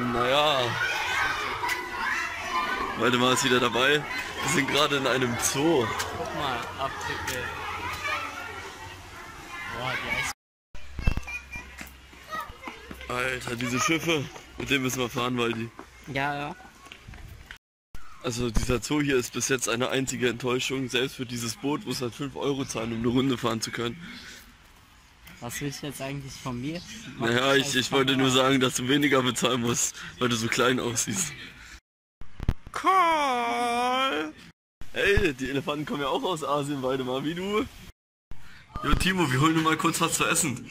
Naja. Warte mal, ist wieder dabei. Wir sind gerade in einem Zoo. Guck mal, Abdrücke. Boah, die Eis. Alter, diese Schiffe, mit denen müssen wir fahren, weil die. Ja, ja. Also dieser Zoo hier ist bis jetzt eine einzige Enttäuschung. Selbst für dieses Boot muss halt 5 Euro zahlen, um eine Runde fahren zu können. Was willst du jetzt eigentlich von mir? Mach Naja, ich, ich wollte nur sagen, dass du weniger bezahlen musst, weil du so klein aussiehst. Karl! Hey, die Elefanten kommen ja auch aus Asien, beide mal, wie du. Jo, Timo, wir holen nur mal kurz was zu essen.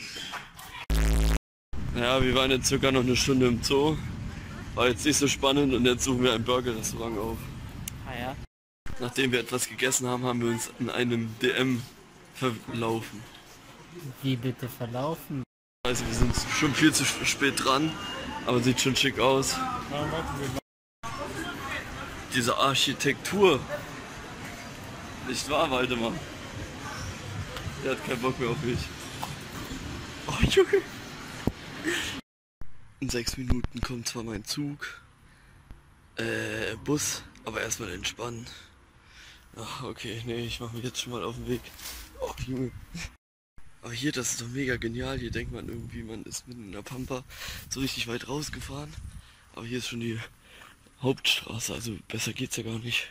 Ja, wir waren jetzt circa noch eine Stunde im Zoo. War jetzt nicht so spannend und jetzt suchen wir ein Burger-Restaurant auf. Ah ja. Nachdem wir etwas gegessen haben, haben wir uns in einem DM verlaufen. Wie bitte verlaufen? Also wir sind schon viel zu spät dran, aber sieht schon schick aus. Diese Architektur. Nicht wahr, Waldemar? Der hat keinen Bock mehr auf mich. Oh, Junge. In sechs Minuten kommt zwar mein Zug. Äh, Bus, aber erstmal entspannen. Ach, okay, nee, ich mache mich jetzt schon mal auf den Weg. Oh, Junge. Aber hier, das ist doch mega genial. Hier denkt man irgendwie, man ist mitten in der Pampa so richtig weit rausgefahren. Aber hier ist schon die Hauptstraße, also besser geht's ja gar nicht.